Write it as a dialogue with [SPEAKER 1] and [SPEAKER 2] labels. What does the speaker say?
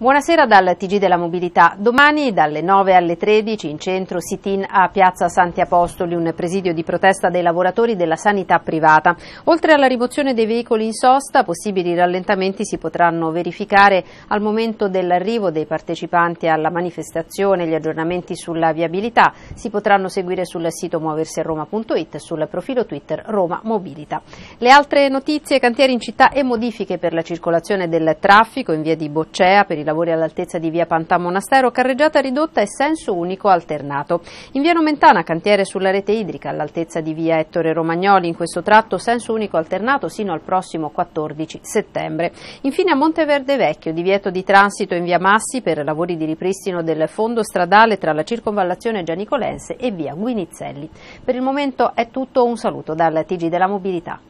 [SPEAKER 1] Buonasera dal TG della Mobilità. Domani dalle 9 alle 13 in centro sit-in a Piazza Santi Apostoli, un presidio di protesta dei lavoratori della sanità privata. Oltre alla rimozione dei veicoli in sosta, possibili rallentamenti si potranno verificare al momento dell'arrivo dei partecipanti alla manifestazione. Gli aggiornamenti sulla viabilità si potranno seguire sul sito muoversiaroma.it e sul profilo Twitter Roma Mobilita. Le altre notizie, cantieri in città e modifiche per la circolazione del traffico in via di Boccea per i lavori all'altezza di via Pantà Monastero, carreggiata ridotta e senso unico alternato. In via Nomentana, cantiere sulla rete idrica all'altezza di via Ettore Romagnoli, in questo tratto senso unico alternato sino al prossimo 14 settembre. Infine a Monteverde Vecchio, divieto di transito in via Massi per lavori di ripristino del fondo stradale tra la circonvallazione Gianicolense e via Guinizelli. Per il momento è tutto, un saluto dal TG della Mobilità.